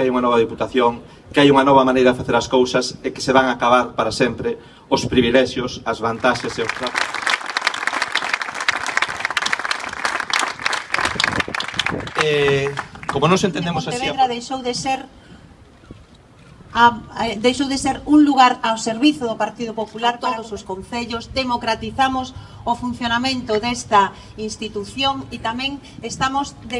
que hai unha nova diputación, que hai unha nova maneira de facer as cousas e que se van a acabar para sempre os privilexios, as vantaxes e os tratos. Eh, como nos entendemos así... Pontevedra deixou de ser a, a, deixou de ser un lugar ao servizo do Partido Popular todos os concellos, democratizamos o funcionamento desta institución e tamén estamos de